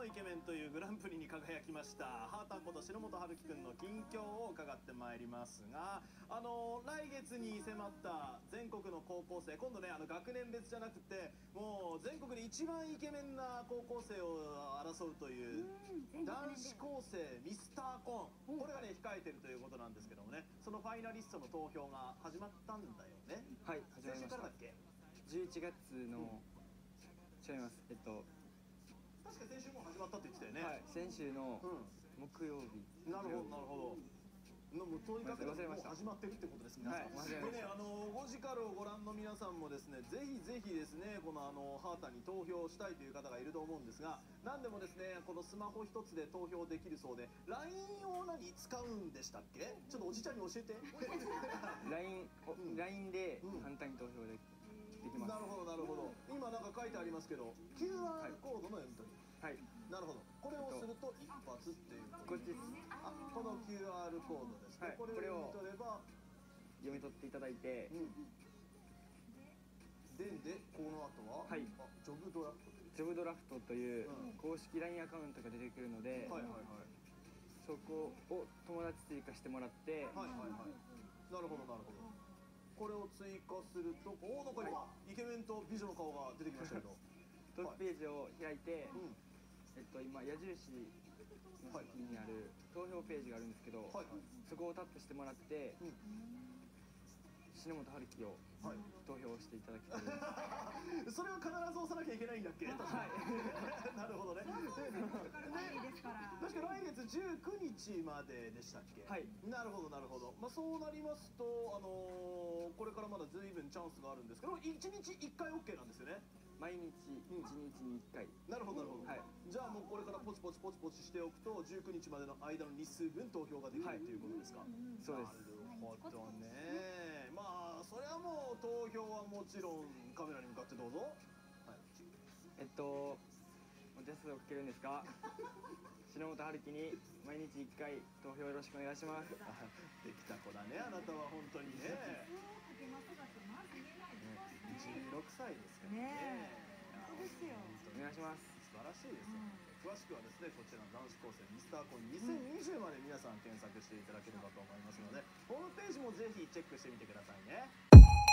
のイケメンというグランプリに輝きましたハータンこと篠本春樹くんの近況を伺ってまいりますがあの来月に迫った全国の高校生今度ねあの学年別じゃなくてもう全国で一番イケメンな高校生を争うという男子高生ミスターコンこれがね控えてるということなんですけどもねそのファイナリストの投票が始まったんだよね。はい始ま先りました。週からだっけ？11月の違います。えっと、確か先週もう始まったって言ってたよね、はい先週のう木曜日。んなるほどなるほど。のもうとにかくもう始まってるってことです皆さん、はいでねあの5時からをご覧の皆さんもですねぜひぜひですねこのあのハータに投票したいという方がいると思うんですが何でもですねこのスマホ一つで投票できるそうで LINE を何使うんでしたっけ？ちょっとおじちゃんに教えて。LINE おうん。LINE でうん。簡単に投票でできます、なるほどなるほど。今なんか書いてありますけど QR コードの読み取り、はい。なるほど。これをすると一発っていうことこっちですあこの QR コードです。ね、はい。これを読み取れば。読み取っていただいて。うんでん。でこの後は、はい。あジョブドラフトジョブドラフトといううん。公式 LINE アカウントが出てくるので、はいはいはいそこを友達追加してもらって、はいはいはい。なるほどなるほど。これを追加するとおおなんか今イケメンと美女の顔が出てきましたけど。トップページを開いて、うんえっと、今矢印の先にある投票ページがあるんですけど、はい。はいそこをタップしてもらってうん篠本春樹をはい。投票していただきたい。で すそれを必ず押さなきゃいけないんだっけ？はい。なるほどね。ないですから。確か来月19日まででしたっけ？はい。なるほどなるほど。まあそうなりますとあのーこれからまだ随分チャンスがあるんですけど1日1回 OK なんですよね。毎日うん。1日に1回、なるほどなるほど、はいポチポチポチポチしておくと19日までの間の日数分投票ができる、はい。ということですか、そうです。なるほどね。まあそれはもう投票はもちろんカメラに向かってどうぞ、はい、えっとお手数をかけるんですが 篠本春樹に毎日1回投票よろしくお願いします。できた子だねあなたは本当にね。16歳ですからねねよ。お願いします。素晴らしいですよ、詳しくはですねこちらの男子高生ミスターコン2020まで皆さん検索していただければと思いますのでホームページもぜひチェックしてみてくださいね。